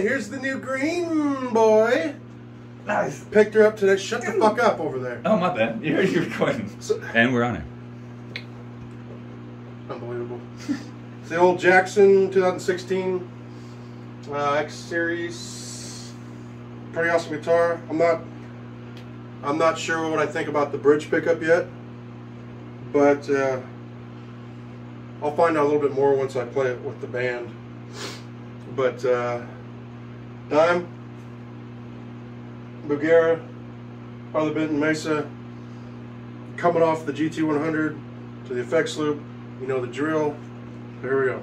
here's the new green boy. Nice. Picked her up today. Shut the fuck up over there. Oh, my bad. You're, you're recording. So, and we're on it. Unbelievable. it's the old Jackson 2016 uh, X Series. Pretty awesome guitar. I'm not I'm not sure what I think about the bridge pickup yet, but uh, I'll find out a little bit more once I play it with the band. But uh, Dime, Bugera, Harley Benton Mesa, coming off the GT100 to the effects loop. You know the drill. Here we go.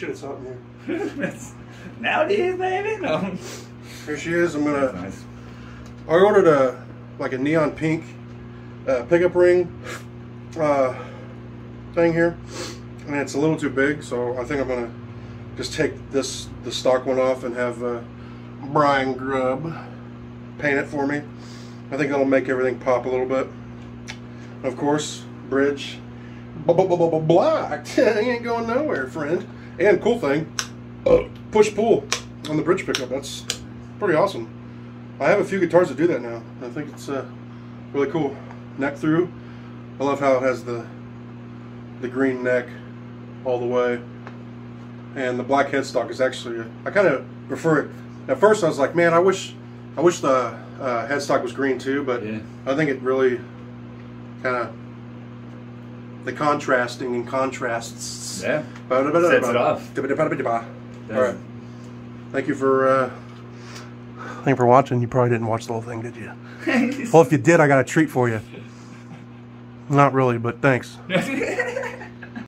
Holy shit, it's hot in now it is, baby. No. Here she is. I'm gonna. nice. I ordered a like a neon pink uh, pickup ring uh, thing here, and it's a little too big. So I think I'm gonna just take this the stock one off and have uh, Brian Grubb paint it for me. I think that'll make everything pop a little bit. Of course, bridge blocked. you ain't going nowhere, friend. And cool thing, push pull on the bridge pickup. That's pretty awesome. I have a few guitars that do that now. I think it's uh, really cool. Neck through. I love how it has the the green neck all the way, and the black headstock is actually. I kind of prefer it. At first, I was like, man, I wish, I wish the uh, headstock was green too, but Yeah. I think it really kind of the contrasting and contrasts. Yeah. Sets it off. All right. Thank you for. Uh, Thank you for watching. You probably didn't watch the whole thing, did you? Well, if you did, I got a treat for you. Not really, but thanks.